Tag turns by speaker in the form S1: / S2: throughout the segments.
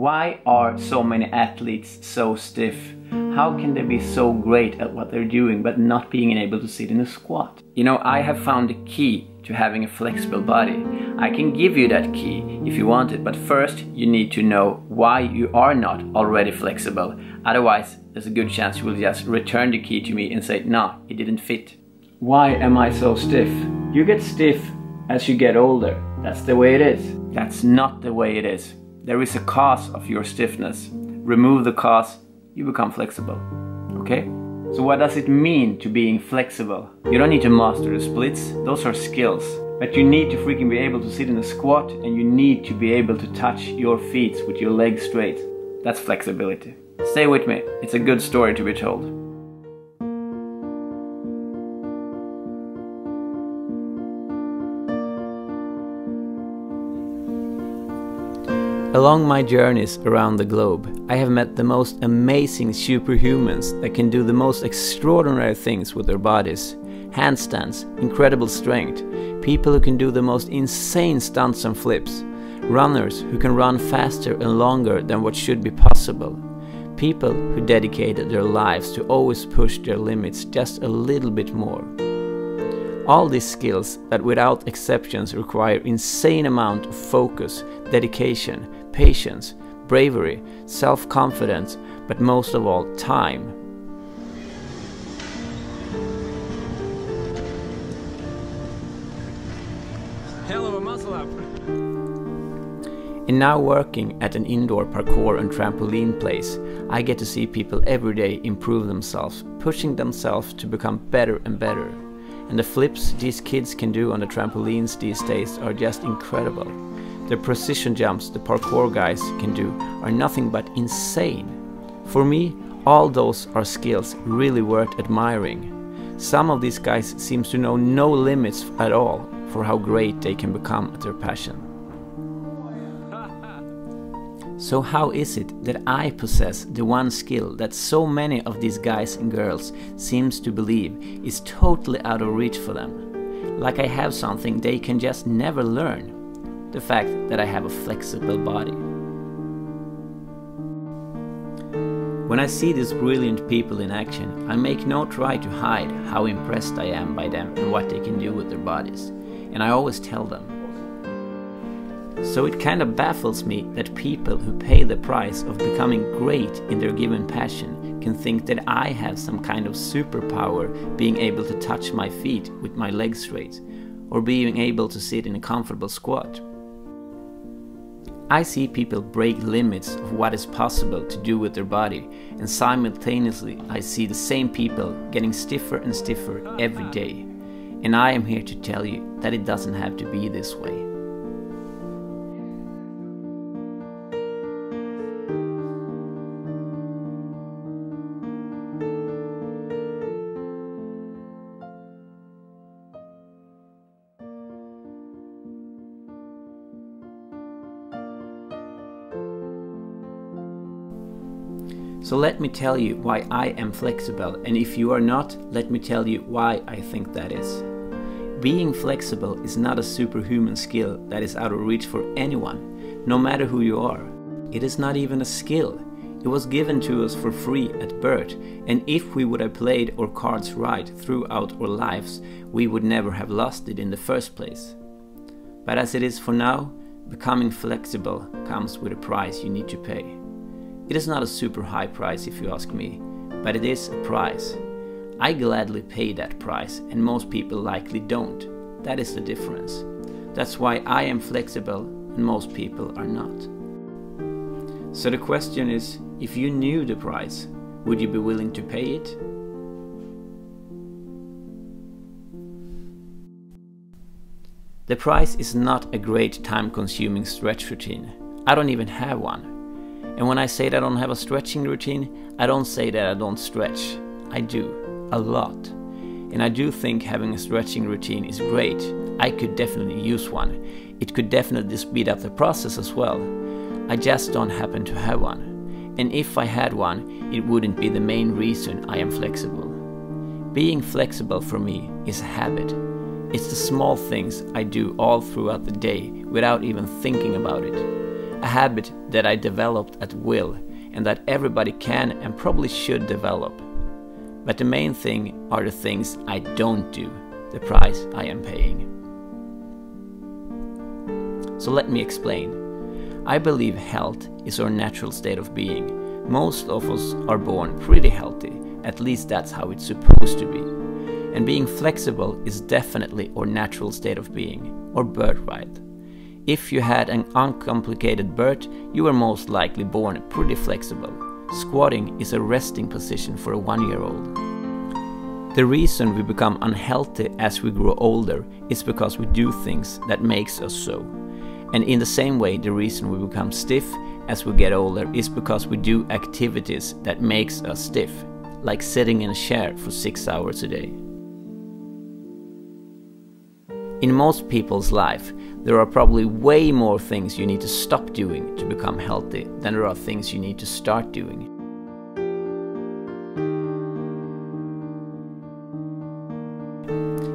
S1: Why are so many athletes so stiff? How can they be so great at what they're doing but not being able to sit in a squat? You know, I have found the key to having a flexible body. I can give you that key if you want it, but first you need to know why you are not already flexible. Otherwise, there's a good chance you will just return the key to me and say, no, it didn't fit. Why am I so stiff? You get stiff as you get older. That's the way it is. That's not the way it is. There is a cause of your stiffness. Remove the cause, you become flexible. Okay? So what does it mean to being flexible? You don't need to master the splits, those are skills. But you need to freaking be able to sit in a squat and you need to be able to touch your feet with your legs straight. That's flexibility. Stay with me, it's a good story to be told. Along my journeys around the globe, I have met the most amazing superhumans that can do the most extraordinary things with their bodies. Handstands, incredible strength, people who can do the most insane stunts and flips, runners who can run faster and longer than what should be possible, people who dedicated their lives to always push their limits just a little bit more. All these skills that without exceptions require insane amount of focus, dedication, patience, bravery, self confidence, but most of all, time. In now working at an indoor parkour and trampoline place, I get to see people every day improve themselves, pushing themselves to become better and better. And the flips these kids can do on the trampolines these days are just incredible. The precision jumps the parkour guys can do are nothing but insane. For me, all those are skills really worth admiring. Some of these guys seems to know no limits at all for how great they can become at their passion. So how is it that I possess the one skill that so many of these guys and girls seems to believe is totally out of reach for them? Like I have something they can just never learn the fact that I have a flexible body. When I see these brilliant people in action, I make no try to hide how impressed I am by them and what they can do with their bodies, and I always tell them. So it kind of baffles me that people who pay the price of becoming great in their given passion can think that I have some kind of superpower being able to touch my feet with my legs straight, or being able to sit in a comfortable squat. I see people break limits of what is possible to do with their body, and simultaneously I see the same people getting stiffer and stiffer every day. And I am here to tell you that it doesn't have to be this way. So let me tell you why I am flexible, and if you are not, let me tell you why I think that is. Being flexible is not a superhuman skill that is out of reach for anyone, no matter who you are. It is not even a skill. It was given to us for free at birth, and if we would have played our cards right throughout our lives, we would never have lost it in the first place. But as it is for now, becoming flexible comes with a price you need to pay. It is not a super high price if you ask me, but it is a price. I gladly pay that price and most people likely don't. That is the difference. That's why I am flexible and most people are not. So the question is, if you knew the price, would you be willing to pay it? The price is not a great time consuming stretch routine. I don't even have one. And when I say that I don't have a stretching routine, I don't say that I don't stretch. I do, a lot. And I do think having a stretching routine is great. I could definitely use one. It could definitely speed up the process as well. I just don't happen to have one. And if I had one, it wouldn't be the main reason I am flexible. Being flexible for me is a habit. It's the small things I do all throughout the day without even thinking about it. A habit that I developed at will and that everybody can and probably should develop. But the main thing are the things I don't do, the price I am paying. So let me explain. I believe health is our natural state of being. Most of us are born pretty healthy, at least that's how it's supposed to be. And being flexible is definitely our natural state of being, or birthright. If you had an uncomplicated birth, you were most likely born pretty flexible. Squatting is a resting position for a one year old. The reason we become unhealthy as we grow older is because we do things that makes us so. And in the same way, the reason we become stiff as we get older is because we do activities that makes us stiff, like sitting in a chair for 6 hours a day. In most people's life, there are probably way more things you need to stop doing to become healthy than there are things you need to start doing.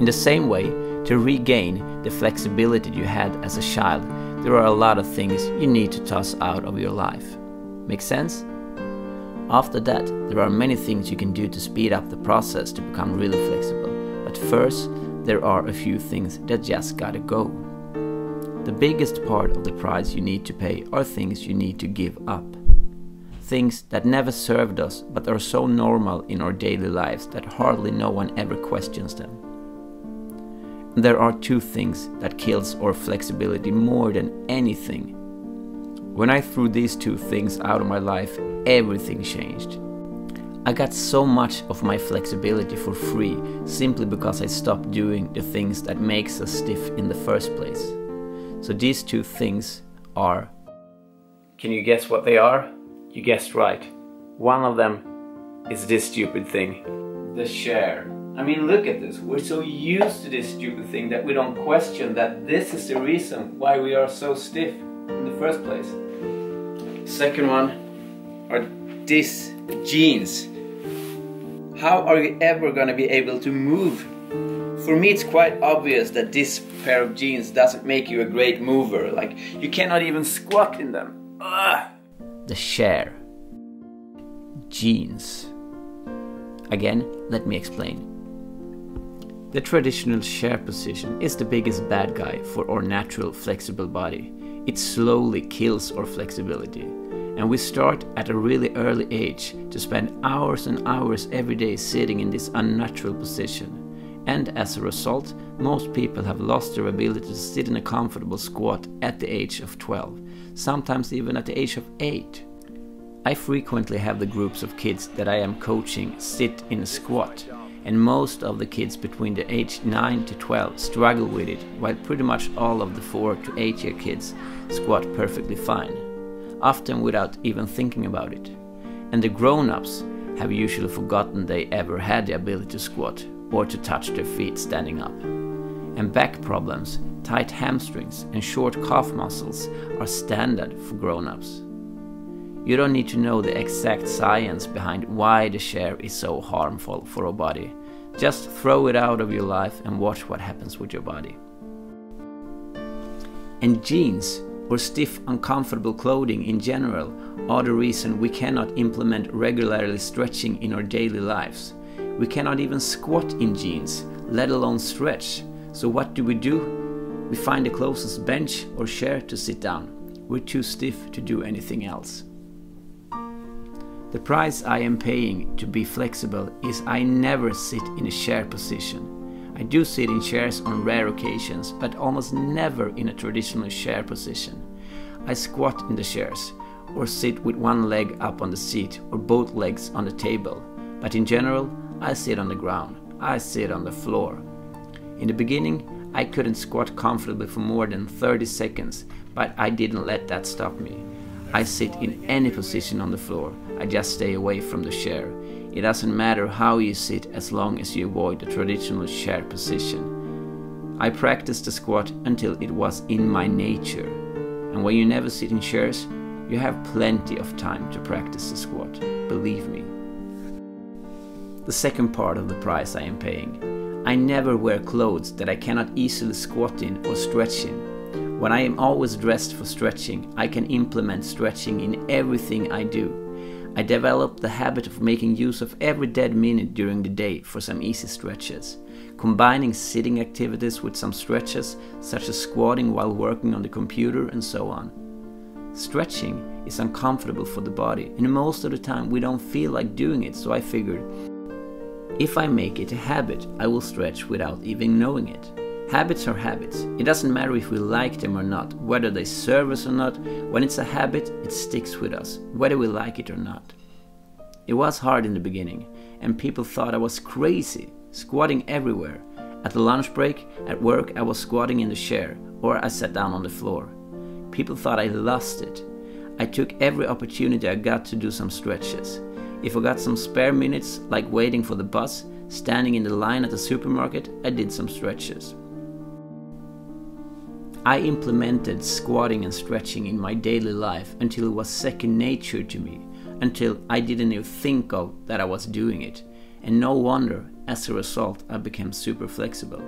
S1: In the same way, to regain the flexibility you had as a child, there are a lot of things you need to toss out of your life. Make sense? After that, there are many things you can do to speed up the process to become really flexible. But first, there are a few things that just gotta go. The biggest part of the price you need to pay are things you need to give up. Things that never served us but are so normal in our daily lives that hardly no one ever questions them. And there are two things that kills our flexibility more than anything. When I threw these two things out of my life, everything changed. I got so much of my flexibility for free simply because I stopped doing the things that makes us stiff in the first place. So these two things are Can you guess what they are? You guessed right. One of them is this stupid thing. The chair. I mean, look at this. We're so used to this stupid thing that we don't question that this is the reason why we are so stiff in the first place. Second one are these jeans how are you ever gonna be able to move? For me, it's quite obvious that this pair of jeans doesn't make you a great mover. Like, you cannot even squat in them. Ugh. The chair. Jeans. Again, let me explain. The traditional chair position is the biggest bad guy for our natural flexible body. It slowly kills our flexibility and we start at a really early age to spend hours and hours every day sitting in this unnatural position. And as a result, most people have lost their ability to sit in a comfortable squat at the age of 12, sometimes even at the age of 8. I frequently have the groups of kids that I am coaching sit in a squat, and most of the kids between the age 9 to 12 struggle with it, while pretty much all of the 4 to 8 year kids squat perfectly fine often without even thinking about it. And the grown ups have usually forgotten they ever had the ability to squat or to touch their feet standing up. And back problems, tight hamstrings, and short calf muscles are standard for grown ups. You don't need to know the exact science behind why the chair is so harmful for our body. Just throw it out of your life and watch what happens with your body. And jeans or stiff, uncomfortable clothing in general are the reason we cannot implement regularly stretching in our daily lives. We cannot even squat in jeans, let alone stretch. So, what do we do? We find the closest bench or chair to sit down. We're too stiff to do anything else. The price I am paying to be flexible is I never sit in a chair position. I do sit in chairs on rare occasions, but almost never in a traditional chair position. I squat in the chairs, or sit with one leg up on the seat, or both legs on the table. But in general, I sit on the ground. I sit on the floor. In the beginning, I couldn't squat comfortably for more than 30 seconds, but I didn't let that stop me. I sit in any position on the floor, I just stay away from the chair. It doesn't matter how you sit as long as you avoid the traditional chair position. I practiced the squat until it was in my nature. And when you never sit in chairs, You have plenty of time to practice the squat, believe me. The second part of the price I am paying. I never wear clothes that I cannot easily squat in or stretch in. When I am always dressed for stretching, I can implement stretching in everything I do. I developed the habit of making use of every dead minute during the day for some easy stretches, combining sitting activities with some stretches, such as squatting while working on the computer and so on. Stretching is uncomfortable for the body, and most of the time we don't feel like doing it, so I figured if I make it a habit, I will stretch without even knowing it. Habits are habits. It doesn't matter if we like them or not, whether they serve us or not. When it's a habit, it sticks with us, whether we like it or not. It was hard in the beginning, and people thought I was crazy, squatting everywhere. At the lunch break, at work, I was squatting in the chair, or I sat down on the floor. People thought I lost it. I took every opportunity I got to do some stretches. If I got some spare minutes, like waiting for the bus, standing in the line at the supermarket, I did some stretches. I implemented squatting and stretching in my daily life until it was second nature to me, until I didn't even think of that I was doing it. And no wonder, as a result, I became super flexible.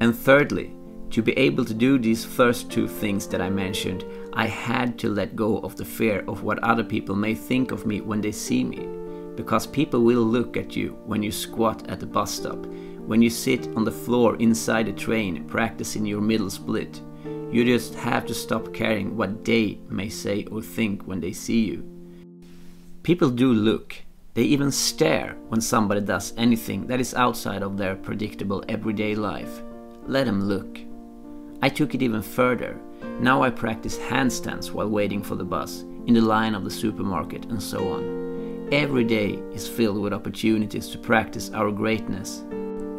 S1: And thirdly, to be able to do these first two things that I mentioned, I had to let go of the fear of what other people may think of me when they see me. Because people will look at you when you squat at the bus stop, when you sit on the floor inside a train practicing your middle split. You just have to stop caring what they may say or think when they see you. People do look, they even stare when somebody does anything that is outside of their predictable everyday life. Let them look. I took it even further. Now I practice handstands while waiting for the bus, in the line of the supermarket, and so on. Every day is filled with opportunities to practice our greatness.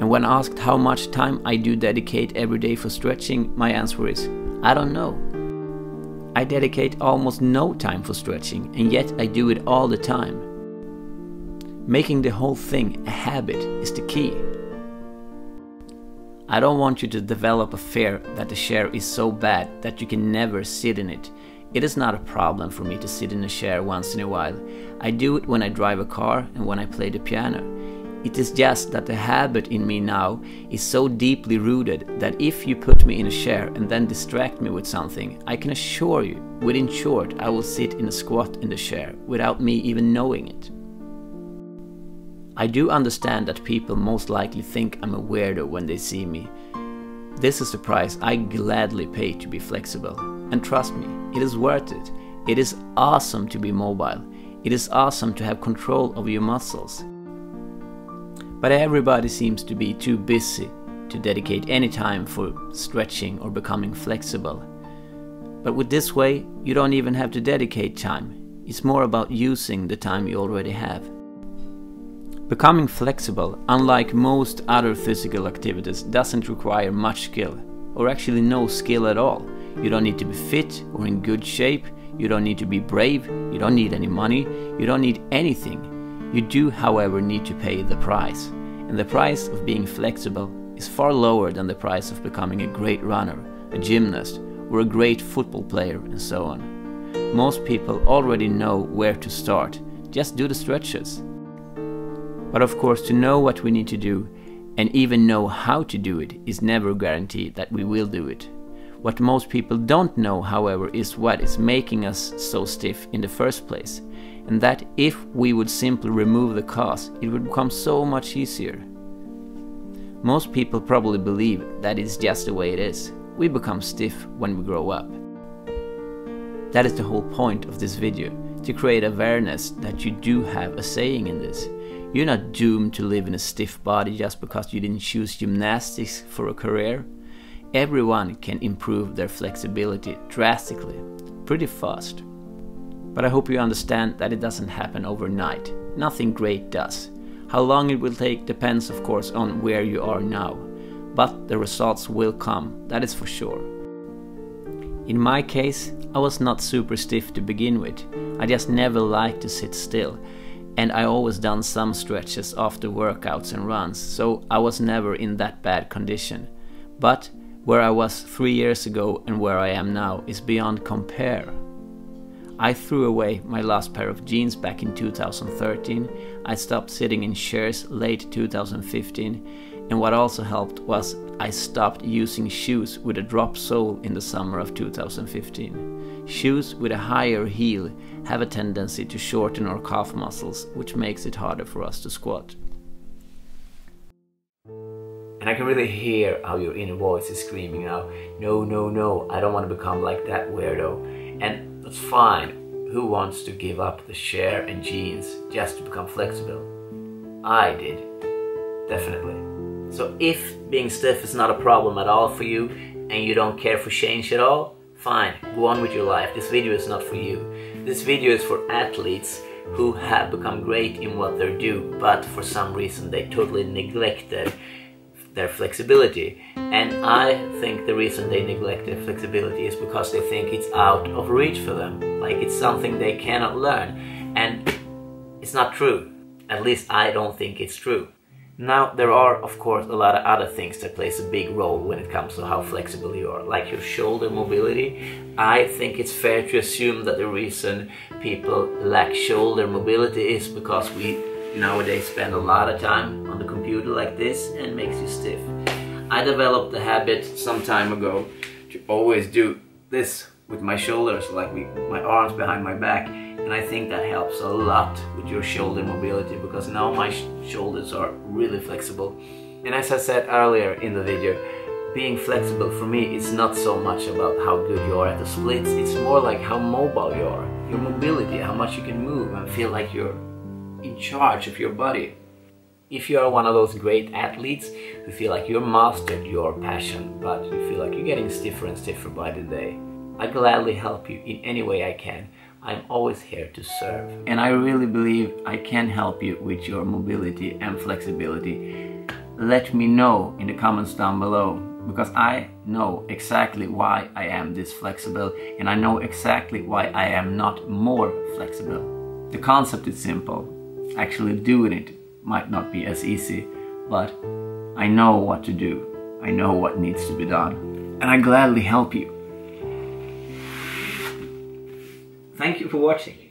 S1: And when asked how much time I do dedicate every day for stretching, my answer is I don't know. I dedicate almost no time for stretching, and yet I do it all the time. Making the whole thing a habit is the key. I don't want you to develop a fear that the chair is so bad that you can never sit in it. It is not a problem for me to sit in a chair once in a while. I do it when I drive a car and when I play the piano. It is just that the habit in me now is so deeply rooted that if you put me in a chair and then distract me with something, I can assure you, within short, I will sit in a squat in the chair without me even knowing it. I do understand that people most likely think I'm a weirdo when they see me. This is the price I gladly pay to be flexible. And trust me, it is worth it. It is awesome to be mobile. It is awesome to have control over your muscles. But everybody seems to be too busy to dedicate any time for stretching or becoming flexible. But with this way, you don't even have to dedicate time. It's more about using the time you already have. Becoming flexible, unlike most other physical activities, doesn't require much skill, or actually no skill at all. You don't need to be fit or in good shape, you don't need to be brave, you don't need any money, you don't need anything. You do, however, need to pay the price. And the price of being flexible is far lower than the price of becoming a great runner, a gymnast, or a great football player, and so on. Most people already know where to start, just do the stretches. But of course, to know what we need to do and even know how to do it is never guaranteed that we will do it. What most people don't know, however, is what is making us so stiff in the first place, and that if we would simply remove the cause, it would become so much easier. Most people probably believe that it's just the way it is. We become stiff when we grow up. That is the whole point of this video, to create awareness that you do have a saying in this. You're not doomed to live in a stiff body just because you didn't choose gymnastics for a career. Everyone can improve their flexibility drastically, pretty fast. But I hope you understand that it doesn't happen overnight. Nothing great does. How long it will take depends, of course, on where you are now. But the results will come, that is for sure. In my case, I was not super stiff to begin with. I just never liked to sit still and I always done some stretches after workouts and runs, so I was never in that bad condition. But Where I was three years ago and where I am now is beyond compare. I threw away my last pair of jeans back in 2013. I stopped sitting in chairs late 2015. And what also helped was I stopped using shoes with a drop sole in the summer of 2015. Shoes with a higher heel have a tendency to shorten our calf muscles, which makes it harder for us to squat. And I can really hear how your inner voice is screaming out, no, no, no, I don't want to become like that weirdo. And that's fine. Who wants to give up the share and jeans just to become flexible? I did. Definitely. So if being stiff is not a problem at all for you and you don't care for change at all, fine, go on with your life. This video is not for you. This video is for athletes who have become great in what they do, but for some reason they totally neglect their flexibility. And I think the reason they neglect their flexibility is because they think it's out of reach for them. Like it's something they cannot learn. And it's not true. At least I don't think it's true. Now, there are, of course, a lot of other things that plays a big role when it comes to how flexible you are, like your shoulder mobility. I think it's fair to assume that the reason people lack shoulder mobility is because we nowadays spend a lot of time on the like this and makes you stiff. I developed the habit some time ago to always do this with my shoulders, like my arms behind my back. And I think that helps a lot with your shoulder mobility because now my sh shoulders are really flexible. And as I said earlier in the video, being flexible for me is not so much about how good you are at the splits, it's more like how mobile you are. Your mobility, how much you can move and feel like you're in charge of your body. If you are one of those great athletes who feel like you mastered your passion, but you feel like you're getting stiffer and stiffer by the day, I gladly help you in any way I can. I'm always here to serve. And I really believe I can help you with your mobility and flexibility. Let me know in the comments down below because I know exactly why I am this flexible and I know exactly why I am not more flexible. The concept is simple actually doing it might not be as easy, but I know what to do. I know what needs to be done. And I gladly help you. Thank you for watching.